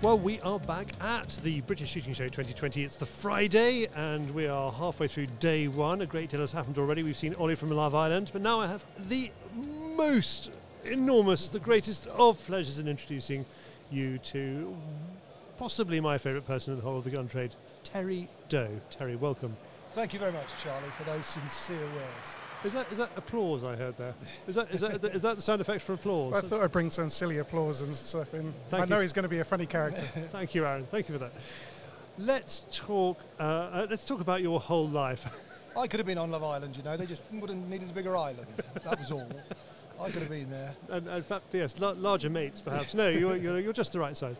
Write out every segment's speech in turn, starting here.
Well, we are back at the British Shooting Show 2020. It's the Friday, and we are halfway through day one. A great deal has happened already. We've seen Ollie from Love Island, but now I have the most enormous, the greatest of pleasures in introducing you to possibly my favourite person in the whole of the gun trade, Terry Doe. Terry, welcome. Thank you very much, Charlie, for those sincere words. Is that is that applause I heard there? Is that is that is that the sound effect for applause? I thought I'd bring some silly applause and stuff in. Thank I know he's going to be a funny character. Thank you, Aaron. Thank you for that. Let's talk. Uh, uh, let's talk about your whole life. I could have been on Love Island, you know, they just would have needed a bigger island. That was all. I could have been there. and, and fa- yes, la- larger mates, perhaps. No, you're, you're, you're just the right size.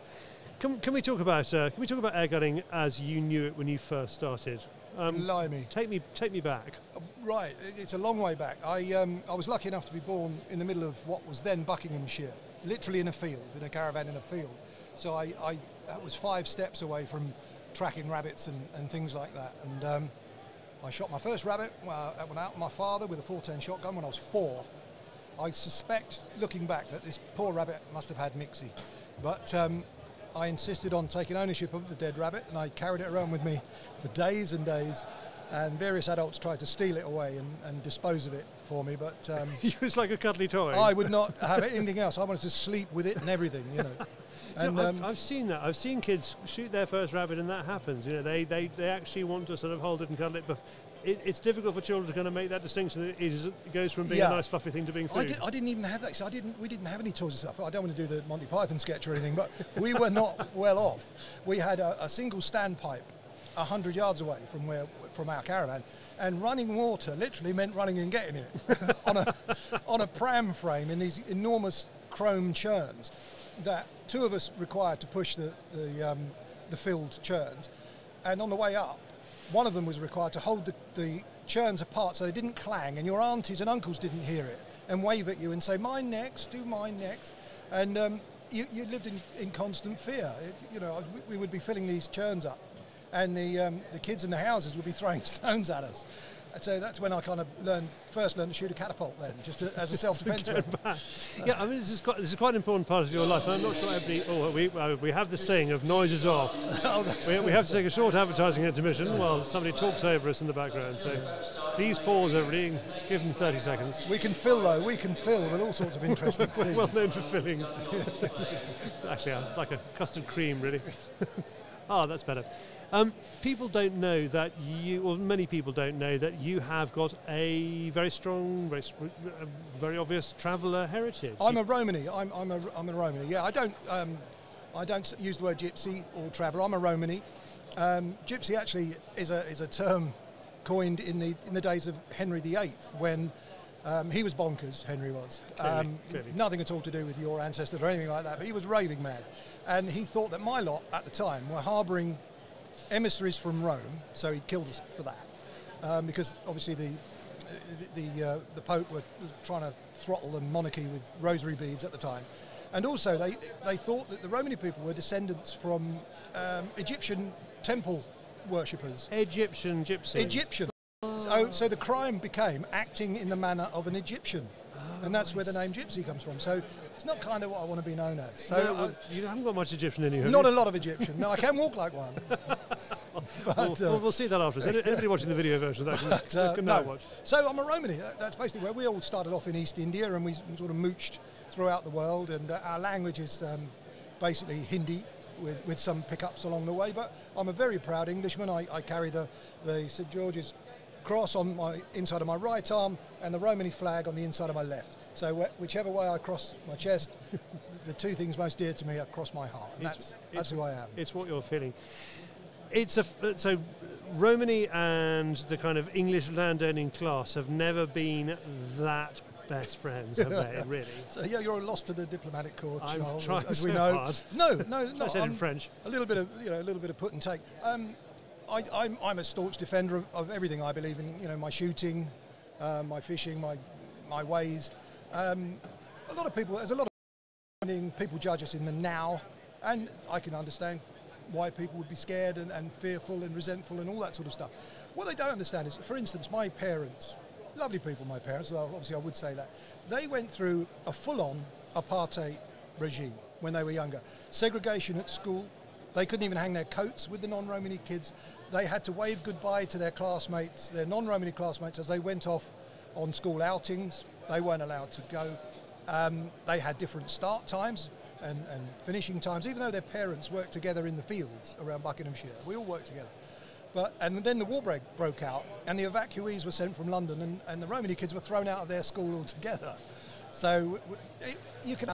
Can, can we talk about uh, can we talk about air gunning as you knew it when you first started? Um, Blimey. take me take me back. Uh, Right, it's a long way back. I, um, I was lucky enough to be born in the middle of what was then Buckinghamshire, literally in a field, in a caravan in a field. So I, I that was five steps away from tracking rabbits and, and things like that. And um, I shot my first rabbit uh, that went out my father with a 410 shotgun when I was four. I suspect, looking back, that this poor rabbit must have had Mixie. But um, I insisted on taking ownership of the dead rabbit and I carried it around with me for days and days. And various adults tried to steal it away and, and dispose of it for me, but um, it was like a cuddly toy. I would not have anything else. I wanted to sleep with it and everything, you know. Do you And know, um, I've, I've seen that. I've seen kids shoot their first rabbit, and that happens. You know, they, they, they actually want to sort of hold it and cuddle it, but it, it's difficult for children to kind of make that distinction. It, is, it goes from being Yeah. a nice fluffy thing to being I, did, I didn't even have that. So I didn't. We didn't have any toys and stuff. I don't want to do the Monty Python sketch or anything, but we were not well off. We had a, a single standpipe, hundred yards away from where from our caravan, and running water literally meant running and getting it on a on a pram frame in these enormous chrome churns that two of us required to push the the, um, the filled churns, and on the way up, one of them was required to hold the, the churns apart so they didn't clang, and your aunties and uncles didn't hear it and wave at you and say, "Mine next, do mine next," and um, you, you lived in, in constant fear. It, you know, we, would be filling these churns up, and the um, the kids in the houses would be throwing stones at us. So that's when I kind of learned first learned to shoot a catapult. Then, just to, as a self-defense weapon. yeah, I mean, this is quite, this is quite an important part of your life, and I'm not sure everybody. Oh, we, uh, we have this saying of noises off. oh, that's We, we have to take a short advertising intermission while somebody talks over us in the background. So please pause, everybody, give them 30 seconds. We can fill though. We can fill with all sorts of interesting things. well known for filling. Actually uh, like a custard cream, really. Ah, that's better. Um, people don't know that you, or many people don't know that you have got a very strong, very, very obvious traveller heritage. I'm a Romany. I'm, I'm, a, I'm a Romany. Yeah, I don't, um, I don't use the word gypsy or traveller. I'm a Romany. Um, gypsy actually is a, is a term coined in the, in the days of Henry VIII when um, he was bonkers, Henry was. Clearly, Um, clearly. Nothing at all to do with your ancestors or anything like that, but he was raving mad. And he thought that my lot at the time were harbouring emissaries from Rome, so he killed us for that. Um, because obviously the the the, uh, the Pope were, trying to throttle the monarchy with rosary beads at the time, and also they they thought that the Romany people were descendants from um, Egyptian temple worshippers. Egyptian gypsy. Egyptian. So, so the crime became acting in the manner of an Egyptian, and that's where the name gypsy comes from. So it's not kind of what I want to be known as. So No, uh, well, you haven't got much Egyptian in you, not you? a lot of Egyptian. No, I can walk like one. but, We'll, uh, we'll, we'll see that after. Anybody watching the video version of that can, But, uh, can now no. watch. So I'm a Romany. That's basically where we all started off in East India, and we sort of mooched throughout the world. And uh, our language is um, basically Hindi, with, with some pickups along the way. But I'm a very proud Englishman. I, I carry the, the St George's cross on my inside of my right arm and the Romany flag on the inside of my left. So wh- whichever way I cross my chest, the two things most dear to me are across my heart. And It's- that's it's- that's who I am. It's what you're feeling. It's a f- so Romany and the kind of English landowning class have never been that best friends, have they? Really? So yeah, you're lost to the diplomatic corps, I'm Charles, trying as so we know. hard. No, no, no. I said in I'm- French. A little bit of you know, a little bit of put and take. Um, I, I'm, I'm a staunch defender of, of everything. I believe in you know my shooting, uh, my fishing, my my ways. Um, a lot of people, there's a lot of people judge us in the now, and I can understand why people would be scared and, and fearful and resentful and all that sort of stuff. What they don't understand is, for instance, my parents, lovely people, my parents, obviously I would say that, they went through a full-on apartheid regime. when they were younger. Segregation at school. They couldn't even hang their coats with the non-Romany kids. They had to wave goodbye to their classmates, their non-Romany classmates, as they went off on school outings. They weren't allowed to go. Um, they had different start times and, and finishing times, even though their parents worked together in the fields around Buckinghamshire. We all worked together. But, and then the war break, broke out, and the evacuees were sent from London, and, and the Romany kids were thrown out of their school altogether. So it, you can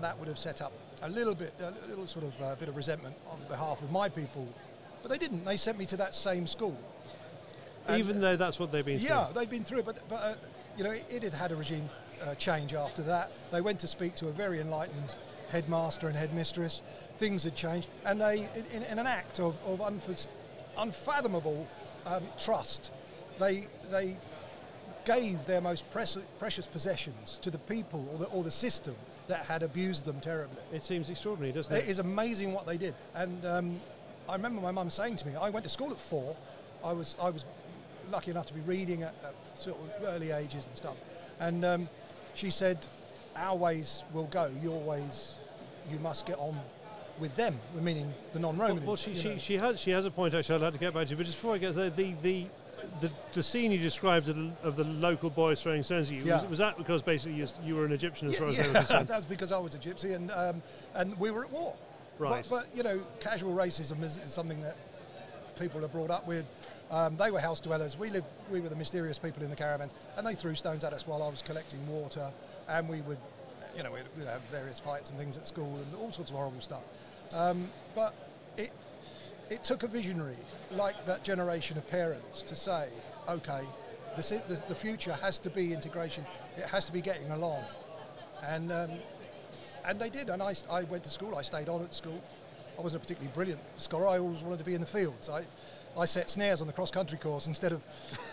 that would have set up a little bit, a little sort of uh, bit of resentment on behalf of my people, but they didn't. They sent me to that same school. And, Even though that's what they've been through. yeah, they'd been through it, but, but uh, you know, it, it had had a regime uh, change after that. They went to speak to a very enlightened headmaster and headmistress. Things had changed, and they, in, in an act of, of unfathomable um, trust, they they gave their most precious, precious possessions to the people or the, or the system that had abused them terribly. It seems extraordinary, doesn't It it? is amazing what they did. And um, I remember my mum saying to me, I went to school at four. I was I was lucky enough to be reading at, at sort of early ages and stuff. And um, she said, "Our ways will go. Your ways, you must get on with them." Meaning the non-Romans. Well, she, she, she has she has a point actually I'd like to get back to, you, but just before I get there, the the the, the scene you described of the, of the local boys throwing stones at you Yeah. was, was that because basically you, you were an Egyptian as far as they were yeah, concerned? that's because I was a gypsy and um, and we were at war. Right. But, but you know, casual racism is, is something that people are brought up with. Um, they were house dwellers. We lived. We were the mysterious people in the caravans, and they threw stones at us while I was collecting water, and we would, you know, we'd, we'd have various fights and things at school and all sorts of horrible stuff. Um, but it it took a visionary like that generation of parents to say, okay, the, the, the future has to be integration. It has to be getting along, and um, and they did. And I, I went to school. I stayed on at school. I wasn't a particularly brilliant scholar. I always wanted to be in the fields. I, I set snares on the cross country course instead of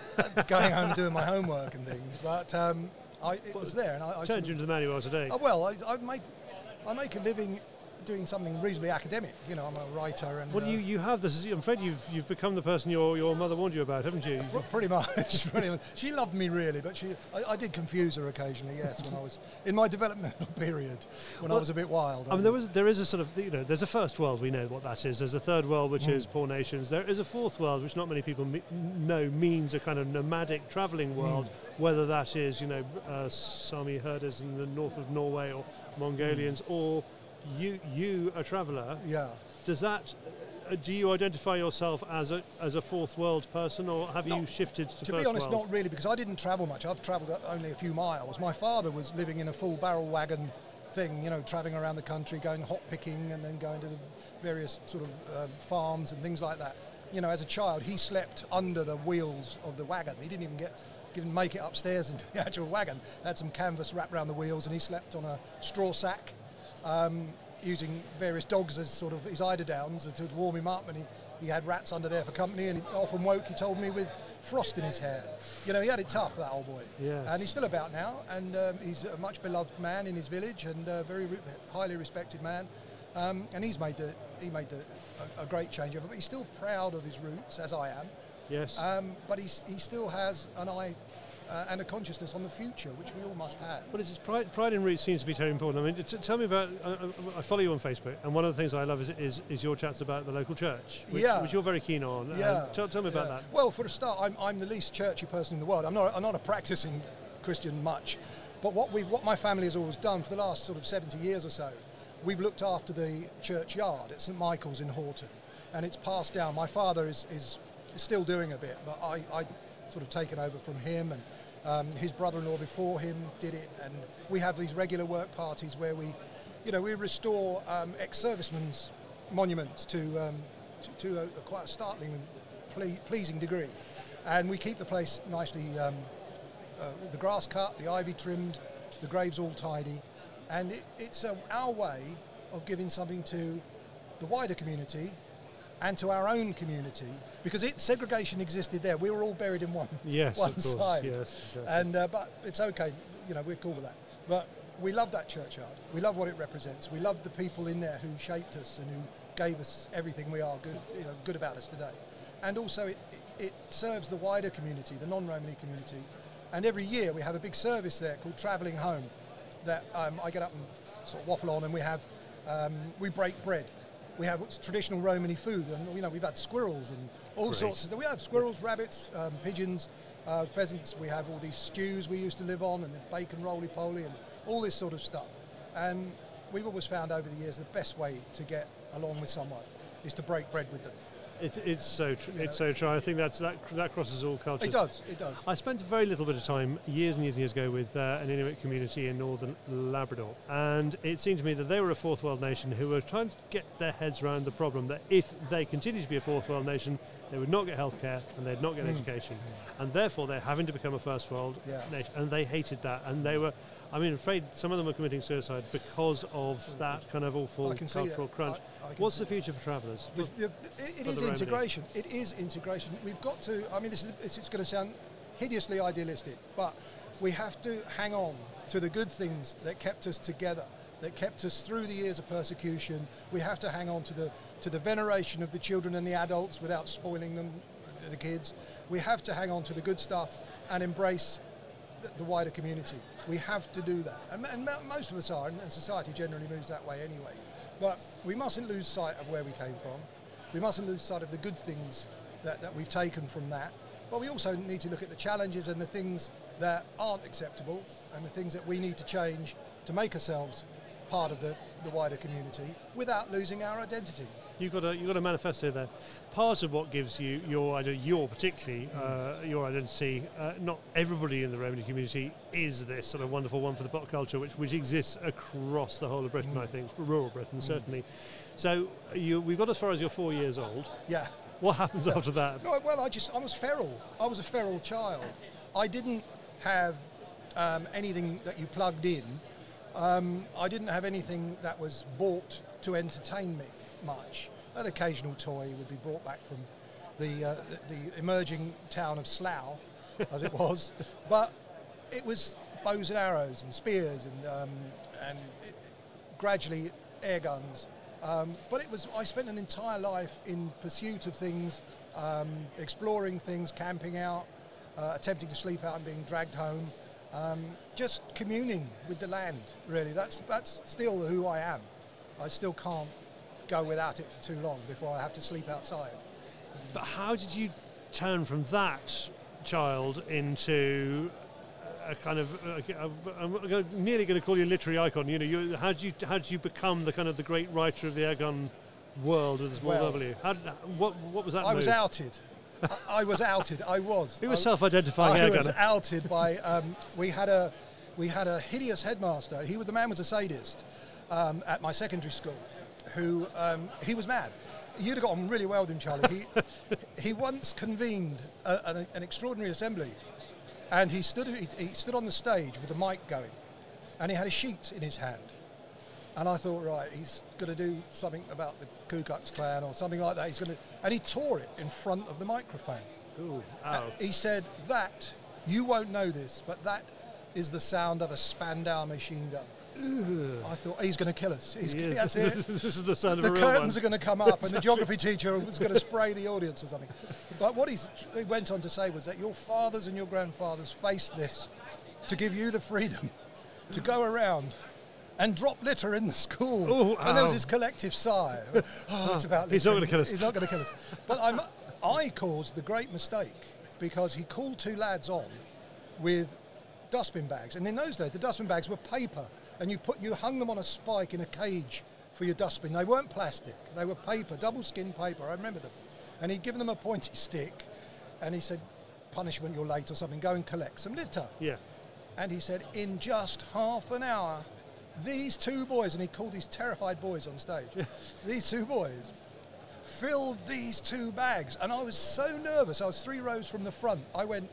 going home and doing my homework and things. But um, I, it was there, and I, I Turned you into the man you are today. Oh, well, I, I make I make a living doing something reasonably academic. You know, I'm a writer and. well, uh, you, you have this. I'm afraid you've you've become the person your, your mother warned you about, haven't you? Pr- Pretty much. pretty much. She loved me really, but she I, I did confuse her occasionally. Yes, when I was in my developmental period, when I was a bit wild. I mean, there was there is a sort of you know there's a first world we know what that is. There's a third world which Mm. is poor nations. There is a fourth world which not many people me- know means a kind of nomadic travelling world. Whether that is you know uh, Sami herders in the north of Norway or Mongolians or you you a traveller. yeah. Does that uh, do you identify yourself as a as a fourth world person or have you shifted to, To first be honest, world? not really, because I didn't travel much. I've travelled only a few miles. My father was living in a full barrel wagon thing, you know, travelling around the country, going hot picking, and then going to the various sort of um, farms and things like that. You know, as a child, he slept under the wheels of the wagon. He didn't even get, didn't make it upstairs into the actual wagon. Had some canvas wrapped around the wheels, and he slept on a straw sack. Um, using various dogs as sort of his eider-downs to warm him up, and he, he had rats under there for company, and he often woke, he told me, with frost in his hair. You know, he had it tough, that old boy. Yes. And he's still about now, and um, he's a much beloved man in his village, and a very re- highly respected man. Um, and he's made, the, he made the, a, a great change over, but he's still proud of his roots, as I am. yes. Um, but he's, he still has an eye uh, and a consciousness on the future, which we all must have. Well, it's pride, pride in roots seems to be very important. I mean, t- tell me about. Uh, I follow you on Facebook, and one of the things I love is, is, is your chats about the local church, which, Yeah. which you're very keen on. Yeah. tell, tell me about yeah. that. Well, for a start, I'm, I'm the least churchy person in the world. I'm not, I'm not a practicing Christian much. But what, we what my family has always done for the last sort of 70 years or so, we've looked after the churchyard at St Michael's in Horton. And it's passed down. My father is, is still doing a bit, but I, I sort of taken over from him. And um, his brother-in-law before him did it. And we have these regular work parties where we, you know, we restore um, ex-servicemen's monuments to, um, to, to a, a quite a startling and ple- pleasing degree. And we keep the place nicely, um, uh, the grass cut, the ivy trimmed, the graves all tidy. And it, it's uh, our way of giving something to the wider community and to our own community because it, segregation existed there. We were all buried in one, Yes, one of course. side. Yes, exactly. And uh, but it's okay, you know, we're cool with that. But we love that churchyard. We love what it represents. We love the people in there who shaped us and who gave us everything we are good, you know, good about us today. And also, it, it, it serves the wider community, the non-Romany community. And every year we have a big service there called Travelling Home that um, I get up and sort of waffle on, and we have Um, we break bread. We have traditional Romany food, and you know we've had squirrels and all Great. sorts of. We have squirrels, rabbits, um, pigeons, uh, pheasants. We have all these stews we used to live on, and the bacon roly poly, and all this sort of stuff. And we've always found over the years the best way to get along with someone is to break bread with them. It's, it's so tr- You it's so true. I think that's that that crosses all cultures. It does. It does. I spent a very little bit of time years and years and years ago with uh, an Inuit community in northern Labrador, and it seemed to me that they were a fourth world nation who were trying to get their heads around the problem that if they continued to be a fourth world nation, they would not get healthcare and they'd not get education, and therefore they're having to become a first world Yeah. nation, and they hated that, and they were. I mean, afraid some of them are committing suicide because of that kind of awful I can see that. cultural crunch. I- I What's the future for travellers? It, it for is remedy. integration. It is integration. We've got to. I mean, this is it's, it's going to sound hideously idealistic, but we have to hang on to the good things that kept us together, that kept us through the years of persecution. We have to hang on to the to the veneration of the children and the adults without spoiling them, the kids. We have to hang on to the good stuff and embrace the, wider community. We have to do that, and, and most of us are, and, and society generally moves that way anyway. But we mustn't lose sight of where we came from. We mustn't lose sight of the good things that, that we've taken from that. But we also need to look at the challenges and the things that aren't acceptable and the things that we need to change to make ourselves part of the, the wider community without losing our identity. You've got a you've got a manifesto there. Part of what gives you your your particularly uh, your identity. Uh, not everybody in the Romany community is this sort of wonderful one for the pop culture, which which exists across the whole of Britain. I think rural Britain certainly. So you, we've got as far as you're four years old. Yeah. What happens after that? No, well, I just I was feral. I was a feral child. I didn't have um, anything that you plugged in. Um, I didn't have anything that was bought to entertain me much. An occasional toy would be brought back from the uh, the, the emerging town of Slough, as it was, but it was bows and arrows and spears and um, and it, gradually air guns. Um, but it was I spent an entire life in pursuit of things, um, exploring things, camping out, uh, attempting to sleep out and being dragged home, um, just communing with the land. Really, that's that's still who I am. I still can't go without it for too long before I have to sleep outside. But how did you turn from that child into a kind of I'm nearly going to call you a literary icon. You know, you, how did you how did you become the kind of the great writer of the airgun world with a small Well- W? How what what was that? I was outed. I, I was outed. I was. He was I- self-identifying I airgunner. was outed by. Um, we had a we had a hideous headmaster. He was the man was a sadist um, at my secondary school. Who um, he was mad. You'd have got on really well with him, Charlie. He he once convened a, an, an extraordinary assembly, and he stood he, he stood on the stage with the mic going, and he had a sheet in his hand. And I thought, right, he's going to do something about the Ku Klux Klan or something like that. He's going to, and he tore it in front of the microphone. Ooh, ow. He said, That, you won't know this, but that is the sound of a Spandau machine gun. I thought, he's going to kill us. He's, Yes. That's it. this is the sound the of real curtains one. are going to come up, and the geography teacher was going to spray the audience or something. But what he's, he went on to say was that your fathers and your grandfathers faced this to give you the freedom to go around and drop litter in the school. Ooh, and there was this collective sigh. Oh, it's about He's not gonna kill us. He's not going to kill us. But I'm, I caused the great mistake because he called two lads on with dustbin bags. And in those days, the dustbin bags were paper, and you put you hung them on a spike in a cage for your dustbin. They weren't plastic; they were paper, double skin paper. I remember them. And he'd given them a pointy stick, and he said, "Punishment, you're late or something. Go and collect some litter." Yeah. And he said, in just half an hour, these two boys, and he called these terrified boys on stage, these two boys filled these two bags. And I was so nervous. I was three rows from the front. I went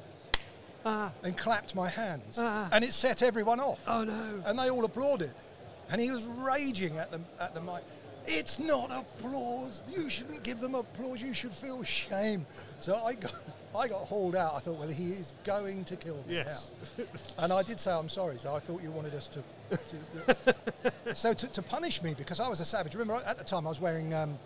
Ah. and clapped my hands. Ah. And it set everyone off. Oh no. And they all applauded. And he was raging at them at the mic. It's not applause. You shouldn't give them applause. You should feel shame. So I got, I got hauled out. I thought, well, he is going to kill me Yes. now. And I did say, I'm sorry. So I thought you wanted us to. to so to, to punish me because I was a savage. Remember, at the time I was wearing, um,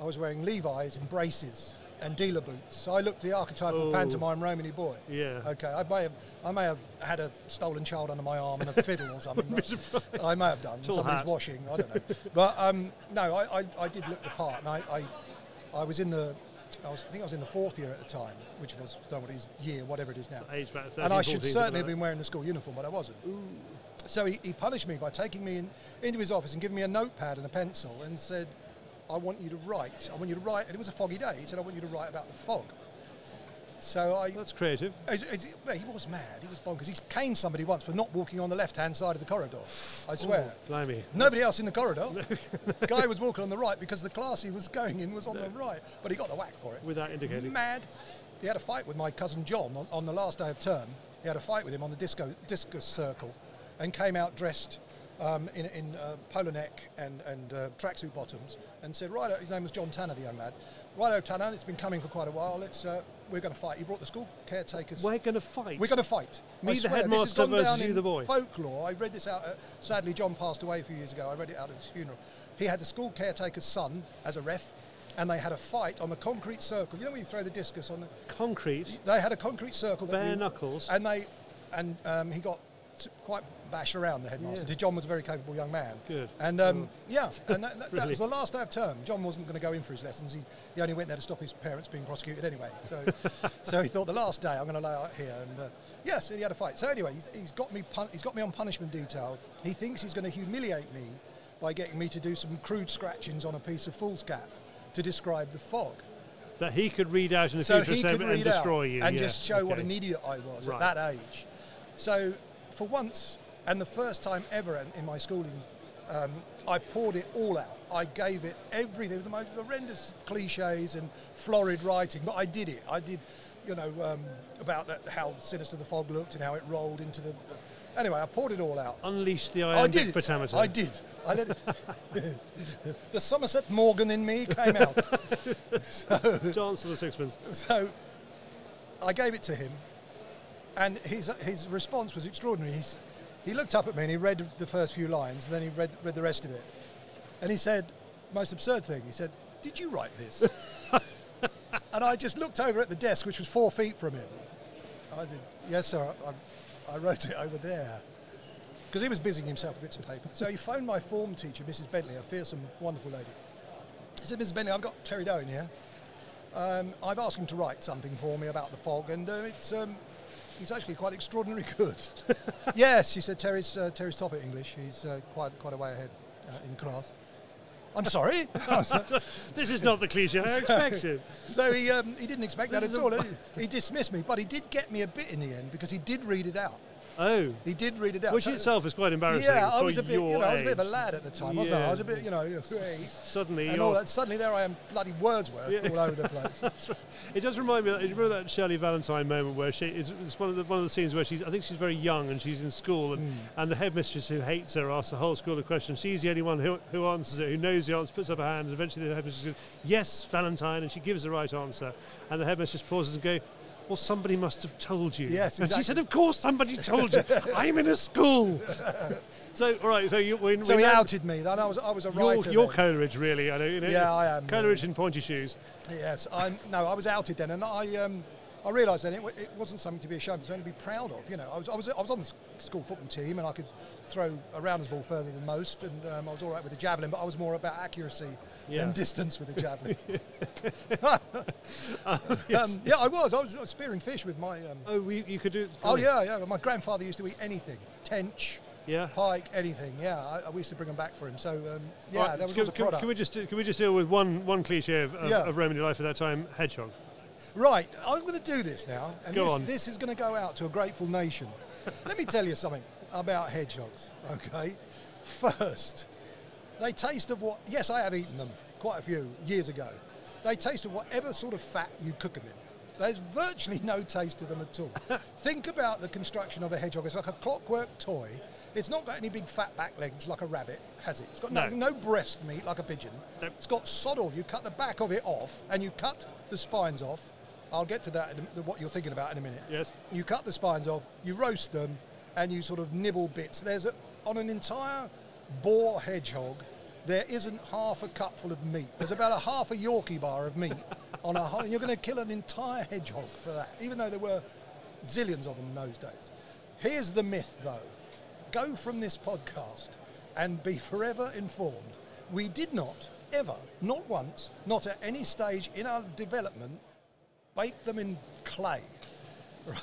I was wearing Levi's and braces. And dealer boots. I looked the archetypal Oh. pantomime Romany boy. Yeah. Okay, I may have I may have had a stolen child under my arm and a fiddle or something. but I may have done. Tall Somebody's hat. washing. I don't know. but um, no, I, I, I did look the part, and I, I I was in the I was I think I was in the fourth year at the time, which was I don't know what it is year, whatever it is now. Age about 13, and I should 14, certainly have been wearing the school uniform, but I wasn't. So he, he punished me by taking me in, into his office and giving me a notepad and a pencil and said, I want you to write. I want you to write. And it was a foggy day. He said, I want you to write about the fog. So I. That's creative. it- he was mad. He was bonkers. He caned somebody once for not walking on the left-hand side of the corridor. I swear. Oh, blimey. Nobody else in the corridor. Guy was walking on the right because the class he was going in was on the right, but he got the whack for it. Without indicating. Mad. He had a fight with my cousin John on, on the last day of term. He had a fight with him on the disco discus circle, and came out dressed um, in, in uh, polo neck and, and uh, tracksuit bottoms, and said, "Right, his name was John Tanner, the young lad. Righto, Tanner, it's been coming for quite a while. Let's uh, we're going to fight." He brought the school caretakers. We're going to fight. We're going to fight. Me, I the swear, headmaster versus down you, in the boy. Folklore. I read this out. Uh, sadly, John passed away a few years ago. I read it out at his funeral. He had the school caretaker's son as a ref, and they had a fight on the concrete circle. You know when you throw the discus on the. Concrete. They had a concrete circle. Bare you- knuckles. And they, and um, he got quite bashed around the headmaster. Yeah. John was a very capable young man. Good. And um, yeah, and that, that, that was the last day of term. John wasn't going to go in for his lessons. He, he only went there to stop his parents being prosecuted anyway. So, so he thought the last day I'm going to lay out here. And uh, yes, he had a fight. So anyway, he's, he's got me. Pun- he's got me on punishment detail. He thinks he's going to humiliate me by getting me to do some crude scratchings on a piece of foolscap to describe the fog. That he could read out in the So future he and, and destroy out you. and yeah. just show what an idiot I was Right. at that age. So for once, and the first time ever in, in my schooling, um, I poured it all out. I gave it everything, the most horrendous cliches and florid writing, but I did it. I did, you know, um, about that, how sinister the fog looked and how it rolled into the. Anyway, I poured it all out. Unleashed the I iambic did. pentameter. I did. I let it, the Somerset Maugham in me came out. so, Dance of the sixpence. So I gave it to him, and his his response was extraordinary. He's, he looked up at me and he read the first few lines, and then he read read the rest of it, and he said, most absurd thing. He said, "Did you write this?" and I just looked over at the desk, which was four feet from him. I said, "Yes, sir. I, I wrote it over there." Because he was busying himself with bits of paper. So he phoned my form teacher, Mrs. Bentley, a fearsome, wonderful lady. He said, Mrs. Bentley, I've got Terry Doan here. Um, I've asked him to write something for me about the fog, and uh, it's um, he's actually quite extraordinarily good. yes, he said Terry's uh, Terry's top at English. He's uh, quite quite a way ahead uh, in class. I'm sorry. This is not the cliche I expected. so he um, he didn't expect that at all. He dismissed me, but he did get me a bit in the end because he did read it out. Oh, He did read it out. which So- itself is quite embarrassing Yeah, I was a bit, you know, I was a bit of a lad at the time, wasn't I? I was a bit, you know, Suddenly, and all that. Suddenly, there I am, bloody Wordsworth, Yeah. all over the place. It does remind me. Of, you remember that Shirley Valentine moment where she it's, it's one of the one of the scenes where she's I think she's very young and she's in school and, Hmm. and the headmistress who hates her asks the whole school a question. She's the only one who, who answers it, who knows the answer, puts up her hand, and eventually the headmistress says, "Yes, Valentine," and she gives the right answer, and the headmistress pauses and go. Well, somebody must have told you. Yes, exactly. And she said, "Of course, somebody told you. I'm in a school." so, all right. So you, we, So we he outed me. Then I was, I was a You're, writer. you're. Coleridge, really. I know. You know Yeah, I am, Coleridge in pointy shoes. Yes, I'm. No, I was outed then, and I, um, I realised then it, it wasn't something to be ashamed, of, it was something to be proud of. You know, I was, I was, I was on the school football team, and I could throw a rounders ball further than most, and um, I was all right with the javelin, but I was more about accuracy Yeah. than distance with the javelin. Yes. um, yeah, I was. I was, I was spearing fish with my. Um, Oh, we, you could do. oh yeah, yeah. My grandfather used to eat anything, tench, Yeah. pike, anything. Yeah, I, I used to bring them back for him. So um, yeah, Right, that was can, can- product. can we just can we just deal with one one cliche of, of, Yeah. of Romany life at that time? Hedgehog. Right, I'm going to do this now, and Go this, on. this is going to go out to a grateful nation. Let me tell you something about hedgehogs, okay? First, they taste of what, yes, I have eaten them quite a few years ago. They taste of whatever sort of fat you cook them in. There's virtually no taste to them at all. Think about the construction of a hedgehog. It's like a clockwork toy. It's not got any big fat back legs like a rabbit, has it? It's got no, No. no breast meat like a pigeon. Nope. It's got sod all. You cut the back of it off and you cut the spines off. I'll get to that, in what you're thinking about in a minute. Yes. You cut the spines off, you roast them, and you sort of nibble bits. There's a, on an entire boar hedgehog, there isn't half a cupful of meat. There's about a half a Yorkie bar of meat on a whole, you're going to kill an entire hedgehog for that, even though there were zillions of them in those days. Here's the myth, though. Go from this podcast and be forever informed. We did not, ever, not once, not at any stage in our development, bake them in clay.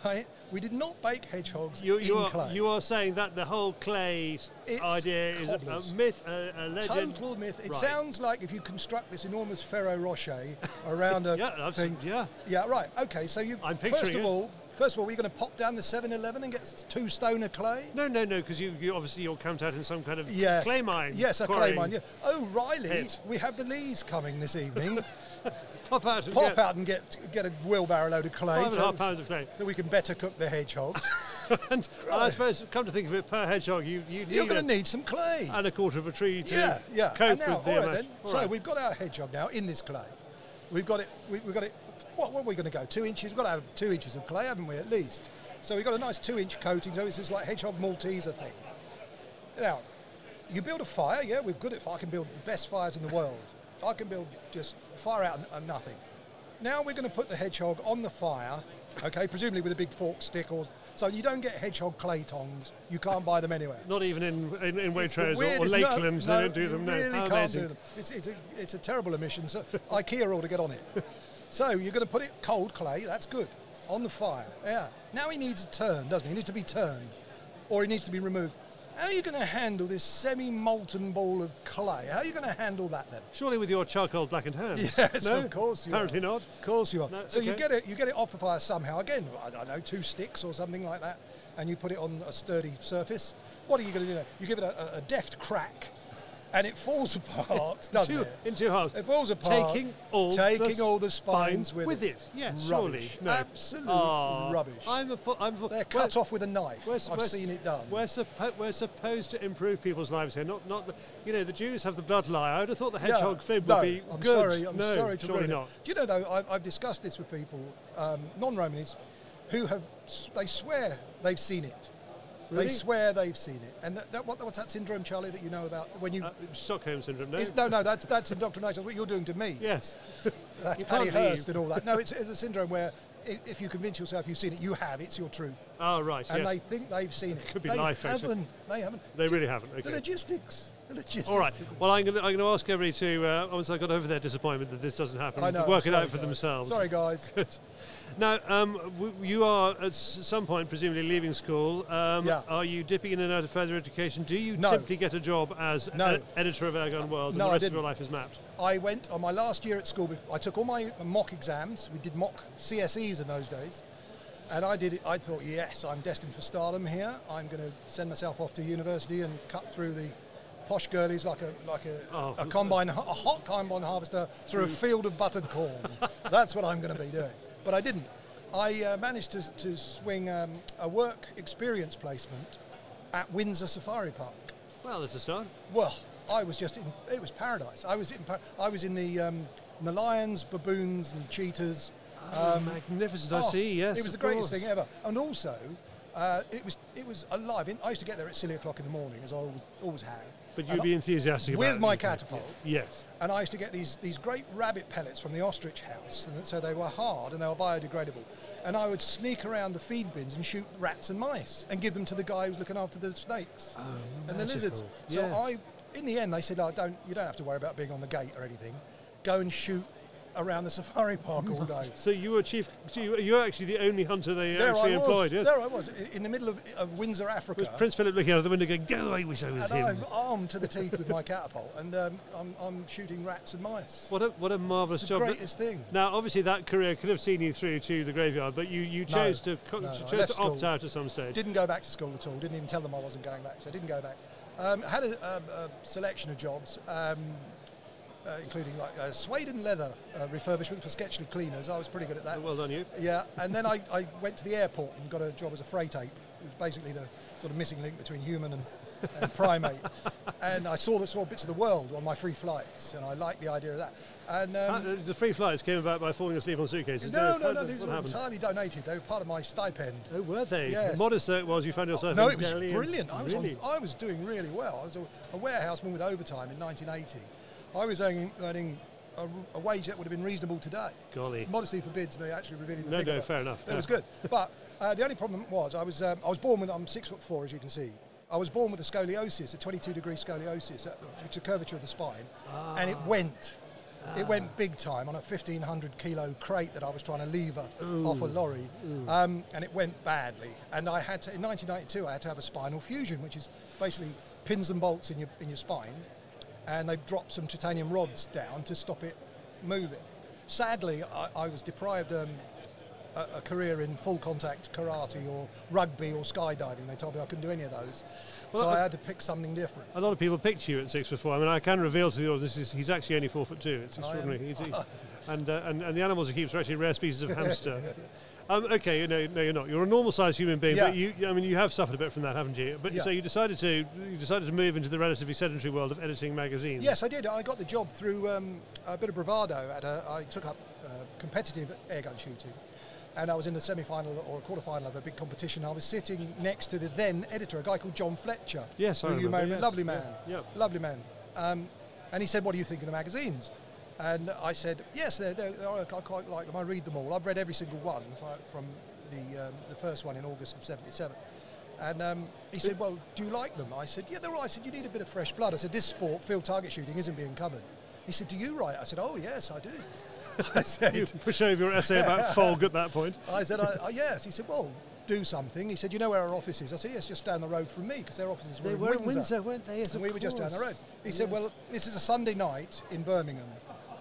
Right? We did not bake hedgehogs You, you, in are, clay. you are saying that the whole clay It's idea is a, a myth, a, a legend. Total myth. It Right. sounds like if you construct this enormous Ferrero Rocher around a Yeah, thing. seen- yeah. Yeah, right. Okay, so you I'm first of it. all, first of all, we're going to pop down the 7-Eleven and get two stone of clay. No, no, no, because you, you obviously you're camped out in some kind of Yes. clay mine. Yes, a clay mine. Yeah. Oh, Riley, Pit. we have the Lees coming this evening. Pop out and Pop get out and get get a wheelbarrow load of clay. five and a so- half pounds of clay. so we can better cook the hedgehogs. and I suppose, come to think of it, per hedgehog, you, you You're going to need some clay. and a quarter of a tree to yeah, yeah. cope and now, with the all right then. All so right. we've got our hedgehog now in this clay. We've got it. We, we've got it. What, what are we going to go? Two inches. We've got to have two inches of clay, haven't we? At least. So we've got a nice two-inch coating. So it's just like hedgehog Malteser thing. Now, you build a fire. Yeah, we're good at fire. I can build the best fires in the world. I can build just fire out and, and nothing. Now we're going to put the hedgehog on the fire. Okay, presumably with a big fork stick, or so you don't get hedgehog clay tongs. You can't buy them anywhere. Not even in, in, in Waitrose or, or weirdest- no, Lakeland, no, they don't do them. No, really How can't amazing. do them. It's, it's, a, it's a terrible omission. So IKEA ought to get on it. So you're going to put it cold clay. That's good on the fire. Yeah. Now he needs a turn, doesn't he? He needs to be turned, or he needs to be removed. How are you going to handle this semi-molten ball of clay? How are you going to handle that then? Surely with your charcoal blackened hands. Yes, no? of course you Apparently are. not. Of course you are. No, so you get it, you get it off the fire somehow. Again, I don't know, two sticks or something like that, and you put it on a sturdy surface. What are you going to do? Now? You give it a- a deft crack, and it falls apart, doesn't Two, it? in two halves. It falls apart. Taking all taking the all the spines, with, it. Yes, rubbish. surely. No. Absolute Ah, rubbish. I'm a, I'm a, They're cut off with a knife. I've seen it done. We're, suppo- we're supposed to improve people's lives here. Not, not. You know, the Jews have the blood lie. I would have thought the hedgehog fib no, would be I'm good. sorry. I'm no, sorry to surely ruin it. Do you know though? I've, I've discussed this with people, um, non-Romanies, who have they swear they've seen it. Really? They swear they've seen it. And that, that, what, what's that syndrome, Charlie, that you know about when you? Uh, Stockholm syndrome. No. Is- no, no, that's that's indoctrination. What you're doing to me. Yes. That's You Patty Hearst and all that. No, it's, it's a syndrome where if you convince yourself you've seen it, you have. It's your truth. oh right. And yes. they think they've seen it. Could be they life, haven't. They haven't. They really haven't, okay. The logistics. All right. Well, I'm going to I'm going to ask everybody to uh, once I got over their disappointment that this doesn't happen, I know. work I'm it out for guys. themselves. Sorry, guys. Now, um, w- you are at some point presumably leaving school. Um, Yeah. Are you dipping in and out of further education? Do you No. simply get a job as No. e- editor of Airgun World No, and the I rest of your life is mapped? I went on my last year at school. I took all my mock exams. We did mock CSEs in those days, and I did it. I thought, yes, I'm destined for stardom here. I'm going to send myself off to university and cut through the posh girlies like a like a, Oh. a combine, a hot combine harvester through a field of buttered corn. That's what I'm going to be doing. But I didn't. I uh, managed to, to swing um, a work experience placement at Windsor Safari Park. Well, that's a start. Well, I was just in. It was paradise. I was in. I was in the um, in the lions, baboons, and cheetahs. Oh, magnificent! I Oh, see. Yes, it was the greatest course. thing ever. And also, uh, it was it was alive. I used to get there at silly o'clock in the morning, as I always, always have. But you'd be enthusiastic with about it, my catapult. Yes. And I used to get these, these great rabbit pellets from the ostrich house, and so they were hard and they were biodegradable. And I would sneak around the feed bins and shoot rats and mice and give them to the guy who was looking after the snakes oh, and the lizards. magical. So Yes. I, in the end, they said, oh, "Don't you don't have to worry about being on the gate or anything. Go and shoot around the safari park all day." So you were chief. So you, were actually the only hunter they there actually I was. employed. Yes. There I was in the middle of, of Windsor, Africa. was Prince Philip looking out of the window, going, "Go! I wish I was and him." I'm armed to the teeth with my catapult, and um, I'm, I'm shooting rats and mice. What a what a marvelous It's the job! But- greatest thing. Now, obviously, that career could have seen you through to the graveyard, but you, you No, chose to co- no, chose to opt out at some stage. Didn't go back to school at all. Didn't even tell them I wasn't going back. So I didn't go back. Um, had a, a, a selection of jobs, um, uh, including like uh, suede and leather uh, refurbishment for Sketchley cleaners. I was pretty good at that. well done, you. Yeah, and then I, I went to the airport and got a job as a freight ape, basically the sort of missing link between human and, and primate. and I saw the saw bits of the world on my free flights, and I liked the idea of that. And um, Uh, the free flights came about by falling asleep on suitcases. no, no, no, these were entirely donated. They were part of my stipend. Oh, were they? Yes. Modest though it was, you found yourself. No, in it was brilliant. I was, really? on, I was doing really well. I was a, a warehouseman with overtime in 1980. I was earning, earning a, a wage that would have been reasonable today. Golly. Modesty forbids me actually revealing the No, figure, no, fair enough. It was good, but uh, the only problem was I was um, I was born with I'm six foot four as you can see. I was born with a scoliosis, a 22 degree scoliosis, uh, which is a curvature of the spine, and it went. It went big time on a 1500 kilo crate that I was trying to lever off a lorry, um, and it went badly. And I had to, in 1992, I had to have a spinal fusion, which is basically pins and bolts in your in your spine, and they dropped some titanium rods down to stop it moving. Sadly, I, I was deprived um, a, a career in full contact karate or rugby or skydiving. They told me I couldn't do any of those, Well, so I I- had to pick something different. A lot of people picked you at six foot four. I mean, I can reveal to the audience he's, he's actually only four foot two. It's extraordinary. And, uh, and and the animals he keeps are actually rare species of hamster. Um, okay, no, no, you're not. You're a normal-sized human being, Yeah. but you, I mean, you have suffered a bit from that, haven't you? But Yeah. so you decided to, you decided to move into the relatively sedentary world of editing magazines. Yes, I did. I got the job through um, a bit of bravado. At a, I took up uh, competitive airgun shooting, and I was in the semi-final or quarter-final of a big competition. I was sitting next to the then editor, a guy called John Fletcher. Yes, I you remember, may yes. lovely man, Yeah, yeah. lovely man. Um, and he said, "What do you think of the magazines?" And I said, "Yes, they're, they're, I quite like them. I read them all. I've read every single one from the um, the first one in August of '77." And um, he said, "Well, do you like them?" I said, "Yeah, they're all right." I said, "You need a bit of fresh blood." I said, "This sport, field target shooting, isn't being covered." He said, "Do you write?" I said, "Oh yes, I do." I said, You push over your essay about fog at that point. I said, I, I, "Yes." He said, "Well." Do something. He said, "You know where our office is?" I said, "Yes, just down the road from me, because their offices were, in Windsor." weren't they? Yes, and we were just down the road. He said, "Well, this is a Sunday night in Birmingham.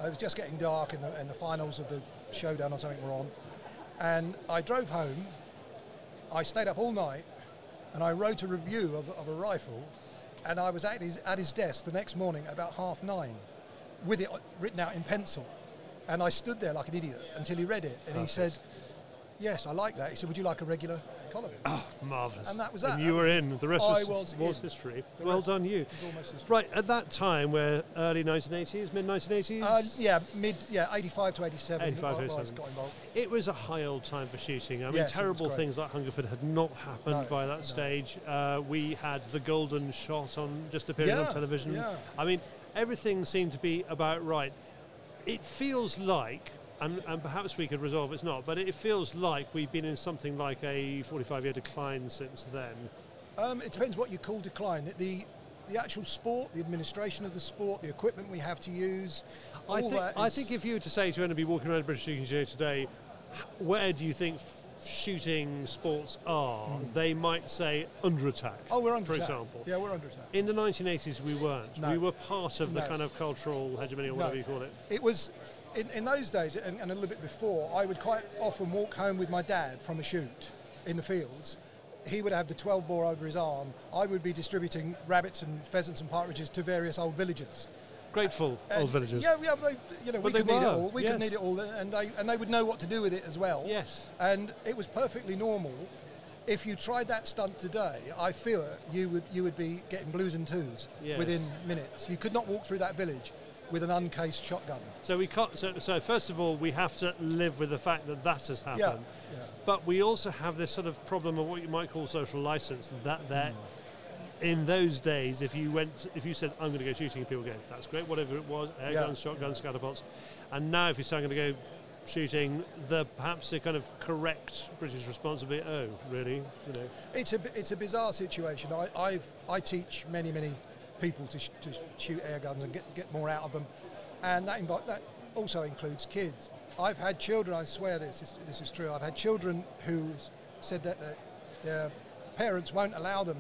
It was just getting dark, and the, and the finals of the showdown or something were on. And I drove home. I stayed up all night, and I wrote a review of, of a rifle. And I was at his, at his desk the next morning about half nine, with it written out in pencil. And I stood there like an idiot until he read it, and he said, "Yes, I like that." He said, "Would you like a regular column?" Marvelous. And that was And that. you were in. The rest I was was history. The well done, you. was almost history. Right at that time, where early 1980s, mid 1980s. Uh, yeah, mid, yeah, 85 to 87. 85 to I- I 87. got involved. It was a high old time for shooting. I mean, Yes, terrible things like Hungerford had not happened No, by that no. stage. Uh, we had the golden shot on just appearing Yeah, on television. yeah. I mean, everything seemed to be about right. It feels like, and, and perhaps we could resolve it's not, but it feels like we've been in something like a 45 year decline since then. Um, it depends what you call decline. The, the actual sport, the administration of the sport, the equipment we have to use. I think, I think if you were to say to anybody walking around British Shooting Show today, where do you think f- shooting sports are? They might say under attack. Oh, we're under for attack. example. Yeah, we're under attack. In the 1980s, we weren't. No. We were part of the No. kind of cultural hegemony or whatever No. you call it. It was in, in those days and, and a little bit before. I would quite often walk home with my dad from a shoot in the fields. He would have the 12 bore over his arm. I would be distributing rabbits and pheasants and partridges to various old villagers. Grateful And old villagers. Yeah, yeah, they, you know, But we could need it all. We yes. could need it all, and they and they would know what to do with it as well. Yes. And it was perfectly normal. If you tried that stunt today, I fear you would you would be getting blues and twos Yes. within minutes. You could not walk through that village with an uncased shotgun. So we can't. So, so first of all, we have to live with the fact that that has happened. Yeah, yeah. But we also have this sort of problem of what you might call social license. That there, Hmm. in those days, if you went, if you said, "I'm going to go shooting," and people go, "That's great," whatever it was, air Yeah, guns, shotguns, scatterpots. And now, if you say, "I'm going to go shooting," the perhaps the kind of correct British response would be, "Oh, really?" You know. It's a it's a bizarre situation. I I've, I teach many many people to, sh- to shoot air guns and get, get more out of them, and that that also includes kids. I've had children. I swear this is this is true. I've had children who said that their, their parents won't allow them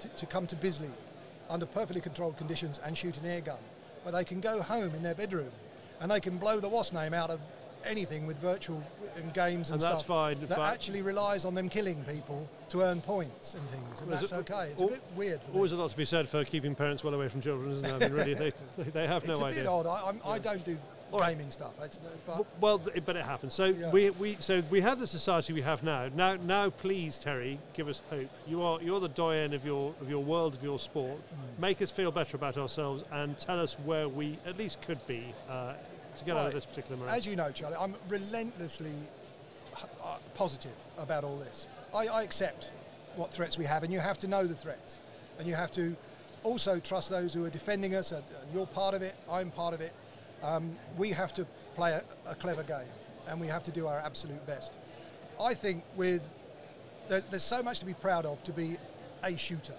to, to come to Bisley under perfectly controlled conditions and shoot an air gun, but they can go home in their bedroom and they can blow the wasp name out of anything with virtual and games and, And that's stuff fine, that actually relies on them killing people to earn points and things, and Well, that's it- okay. It's al- a bit weird. For me. Always a lot to be said for keeping parents well away from children, isn't there? I mean, really, they, they have no it's no a idea. bit odd. I, I'm, I don't do All right. gaming stuff, it's, but Well, but it happens. So Yeah. we, we so we have the society we have now. Now, now, please, Terry, give us hope. You are you're the doyen of your of your world of your sport. Mm. Make us feel better about ourselves and tell us where we at least could be uh, to get out of this particular morass. As you know, Charlie, I'm relentlessly uh, positive about all this. I, I accept what threats we have, and you have to know the threats, and you have to also trust those who are defending us. And you're part of it. I'm part of it. Um, we have to play a, a clever game, and we have to do our absolute best. I think with there's, there's so much to be proud of to be a shooter.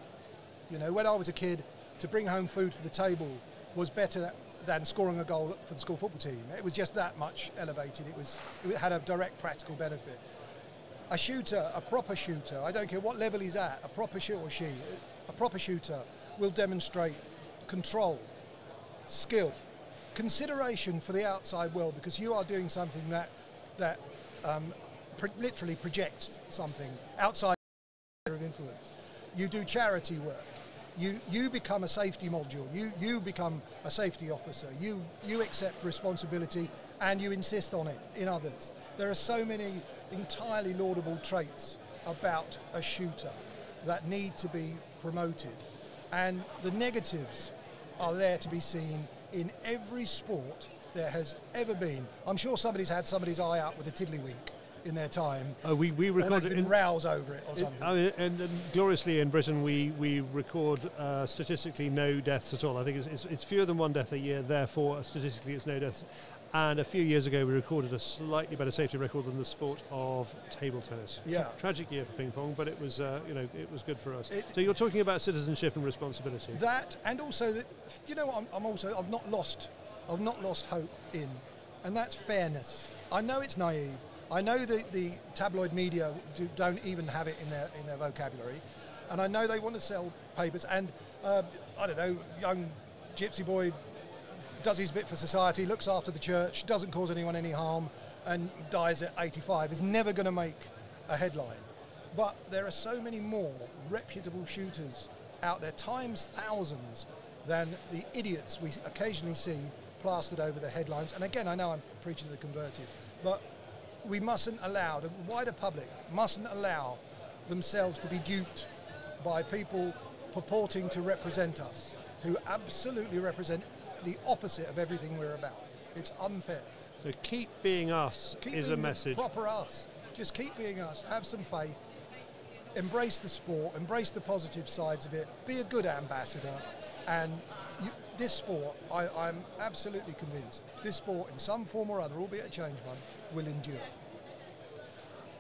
You know, when I was a kid, to bring home food for the table was better than scoring a goal for the school football team. It was just that much elevated. It was it had a direct practical benefit. A shooter, a proper shooter, I don't care what level he's at, a proper shooter or she, a proper shooter will demonstrate control, skill, consideration for the outside world because you are doing something that that um, pro- literally projects something outside of influence. You do charity work. You, you become a safety module. You, you become a safety officer. You, you accept responsibility and you insist on it in others. There are so many entirely laudable traits about a shooter that need to be promoted. And the negatives are there to be seen in every sport there has ever been. I'm sure somebody's had somebody's eye out with a tiddlywink in their time. Uh, we we and been in, rows over it or in- something. I mean, and, and gloriously in Britain, we we record uh, statistically no deaths at all. I think it's, it's, it's fewer than one death a year. Therefore, statistically, it's no deaths. And a few years ago, we recorded a slightly better safety record than the sport of table tennis. Yeah. tragic year for ping pong, but it was uh, you know it was good for us. It- so you're talking about citizenship and responsibility. That and also, that, you know, I'm, I'm also I've not lost, I've not lost hope in, and that's fairness. I know it's naive. I know that the tabloid media do, don't even have it in their in their vocabulary, and I know they want to sell papers. And uh, I don't know, young gypsy boy does his bit for society, looks after the church, doesn't cause anyone any harm, and dies at 85 is never going to make a headline. But there are so many more reputable shooters out there, times thousands, than the idiots we occasionally see plastered over the headlines. And again, I know I'm preaching to the converted, but we mustn't allow, the wider public mustn't allow themselves to be duped by people purporting to represent us, who absolutely represent the opposite of everything we're about. It's unfair. So keep being us Keep is a being the message. Proper us. Just keep being us. Have some faith. Embrace the sport. Embrace the positive sides of it. Be a good ambassador. And you, this sport, I, I'm absolutely convinced, this sport, in some form or other, albeit a change one, will endure.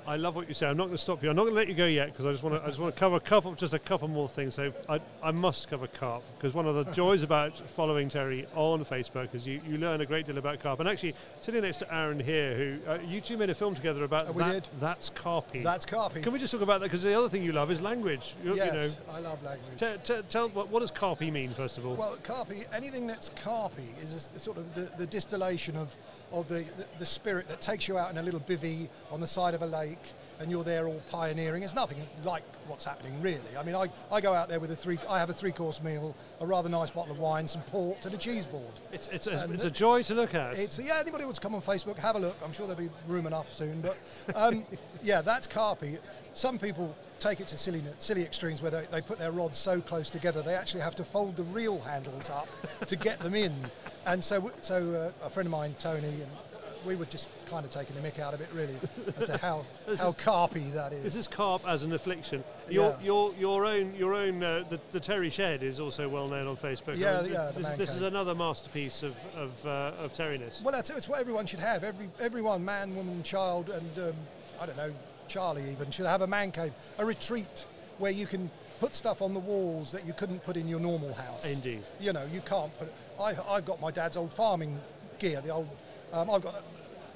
I love what you say. I'm not going to stop you. I'm not going to let you go yet because I just want to. I just want to cover a couple, just a couple more things. So I, I must cover carp because one of the joys about following Terry on Facebook is you, you learn a great deal about carp. And actually, sitting next to Aaron here, who uh, you two made a film together about Oh, we that. did. That's carpy. That's carpy. Can we just talk about that? Because the other thing you love is language. You, yes, you know, I love language. t- t- tell what, what does carpy mean first of all? Well, carpy, anything that's carpy is a sort of the, the distillation of, of the, the, the spirit that takes you out in a little bivvy on the side of a lake and you're there all pioneering. It's nothing like what's happening really. I mean, I, I go out there with a three, I have a three course meal, a rather nice bottle of wine, some port and a cheese board. it's it's, a, it's a joy to look at. It's yeah. Anybody wants to come on Facebook, have a look. I'm sure there'll be room enough soon. But um, yeah, that's carpy. Some people take it to silly silly extremes where they, they put their rods so close together they actually have to fold the reel handles up to get them in. And so so uh, a friend of mine, Tony, and uh, we were just kind of taking the mick out of it really as to how how carpy that is. This is carp as an affliction. Your Yeah. your your own your own uh, the, the Terry Shed is also well known on Facebook. Yeah, I mean, yeah, This, this is another masterpiece of of, uh, of Terryness. Well, that's it's what everyone should have. Every everyone, man, woman, child, and um, I don't know, Charlie even should have a man cave, a retreat where you can put stuff on the walls that you couldn't put in your normal house. Indeed. You know, you can't put. I, I've got my dad's old farming gear. The old. Um, I've got.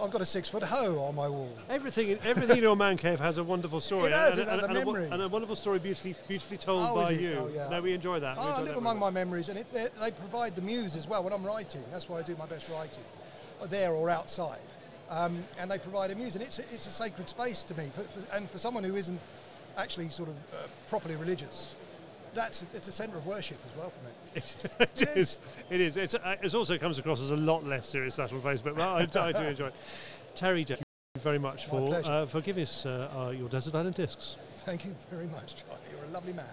A, I've got a six foot hoe on my wall. Everything in, everything in your man cave has a wonderful story. It has, and, it has and, a and memory. and a wonderful story beautifully beautifully told Oh, by you. Oh, yeah. No, we enjoy that. We Oh, I live that among my memories, and it, they, they provide the muse as well when I'm writing. That's why I do my best writing, there or outside. Um, and they provide a muse, and it's a, it's a sacred space to me. For, for, and for someone who isn't actually sort of uh, properly religious, that's it's a centre of worship as well for me. it is. It is. It's, uh, it also comes across as a lot less serious stuff on Facebook, but I, I do enjoy it. Terry, thank you very much My for uh, for giving us uh, uh, your Desert Island Discs. Thank you very much, Charlie. You're a lovely man.